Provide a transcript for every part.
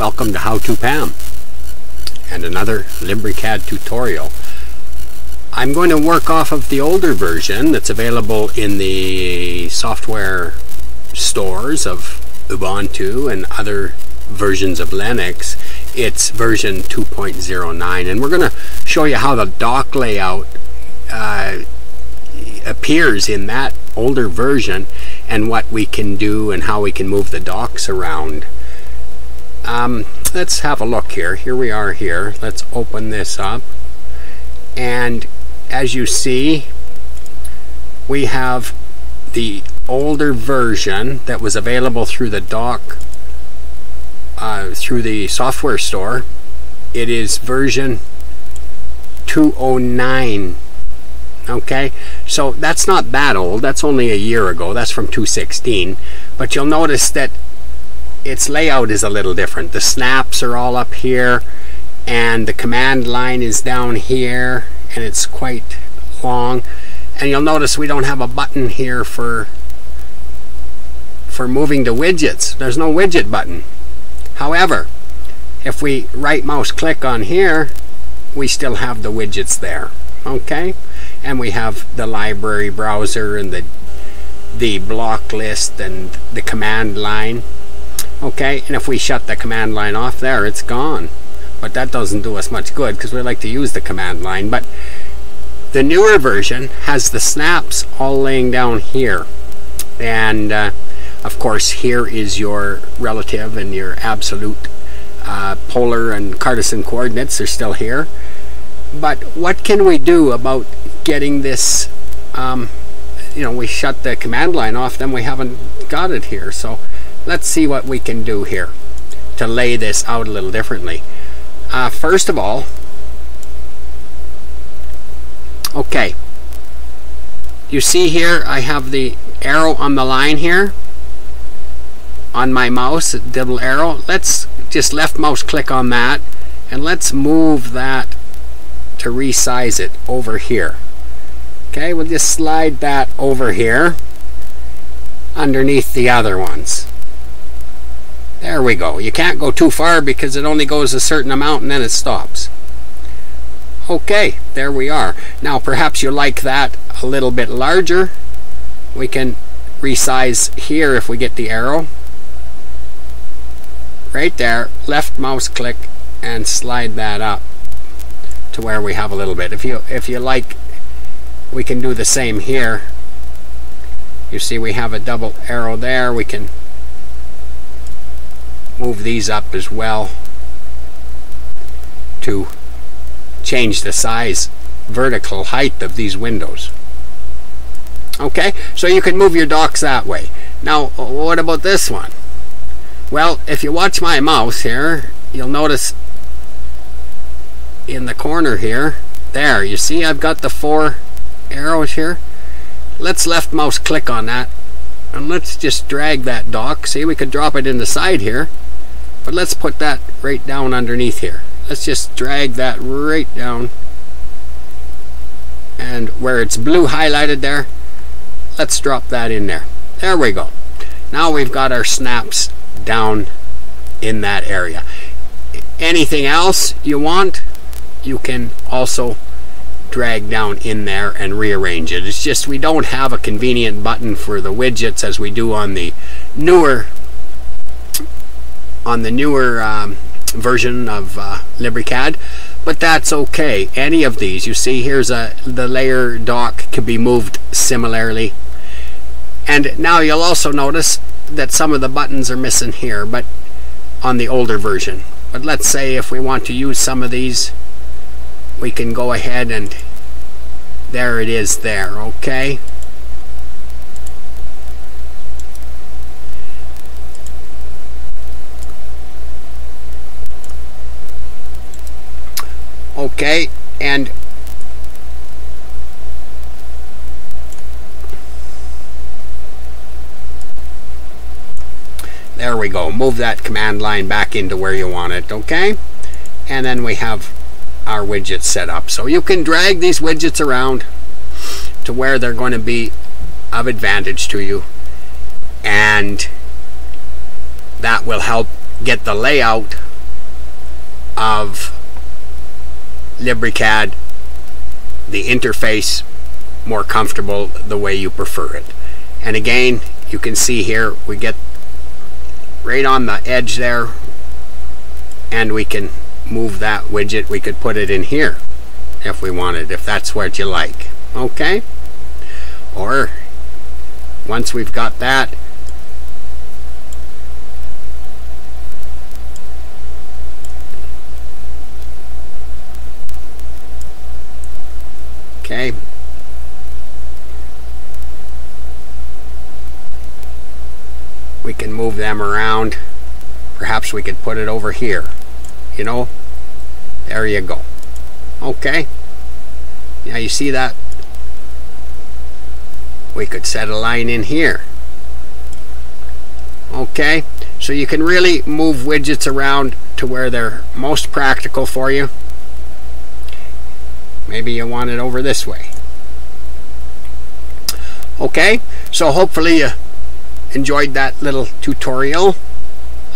Welcome to How To Pam and another LibreCAD tutorial. I'm going to work off of the older version that's available in the software stores of Ubuntu and other versions of Linux. It's version 2.09 and we're going to show you how the dock layout uh, appears in that older version and what we can do and how we can move the docks around. Um, let's have a look here. Here we are here. Let's open this up. And as you see, we have the older version that was available through the dock, uh, through the software store. It is version 209 okay so that's not that old that's only a year ago that's from 216 but you'll notice that its layout is a little different. The snaps are all up here and the command line is down here and it's quite long and you'll notice we don't have a button here for for moving the widgets. There's no widget button. However, if we right mouse click on here, we still have the widgets there. Okay? And we have the library browser and the the block list and the command line okay and if we shut the command line off there it's gone. But that doesn't do us much good because we like to use the command line. But the newer version has the snaps all laying down here. And uh, of course here is your relative and your absolute uh, polar and Cartesian coordinates are still here. But what can we do about getting this um, you know we shut the command line off then we haven't got it here. So let's see what we can do here to lay this out a little differently. Uh, first of all, okay, you see here I have the arrow on the line here on my mouse, double arrow. Let's just left mouse click on that and let's move that to resize it over here. Okay, we'll just slide that over here underneath the other ones. There we go. You can't go too far because it only goes a certain amount and then it stops. Okay, there we are. Now perhaps you like that a little bit larger. We can resize here if we get the arrow. Right there, left mouse click and slide that up to where we have a little bit. If you if you like we can do the same here. You see we have a double arrow there. We can move these up as well to change the size vertical height of these windows. Okay so you can move your docks that way. Now what about this one? Well if you watch my mouse here you'll notice in the corner here there you see I've got the four arrows here? Let's left mouse click on that and let's just drag that dock see we could drop it in the side here but let's put that right down underneath here. Let's just drag that right down. And where it's blue highlighted there, let's drop that in there. There we go. Now we've got our snaps down in that area. Anything else you want, you can also drag down in there and rearrange it. It's just we don't have a convenient button for the widgets as we do on the newer on the newer um, version of uh, LibreCAD, but that's okay. Any of these, you see here's a the layer dock can be moved similarly. And now you'll also notice that some of the buttons are missing here, but on the older version. But let's say if we want to use some of these, we can go ahead and there it is there, okay? okay and there we go move that command line back into where you want it okay and then we have our widgets set up so you can drag these widgets around to where they're going to be of advantage to you and that will help get the layout of LibreCAD, the interface more comfortable the way you prefer it. And again, you can see here we get right on the edge there and we can move that widget. We could put it in here if we wanted, if that's what you like. Okay? Or once we've got that, okay, we can move them around. Perhaps we could put it over here. You know, there you go. Okay. Now you see that? We could set a line in here. Okay. So you can really move widgets around to where they're most practical for you. Maybe you want it over this way. Okay. So hopefully you enjoyed that little tutorial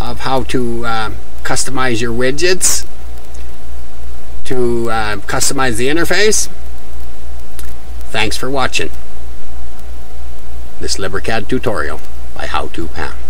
of how to uh, customize your widgets to uh, customize the interface. Thanks for watching this LibreCAD tutorial by How To Pam.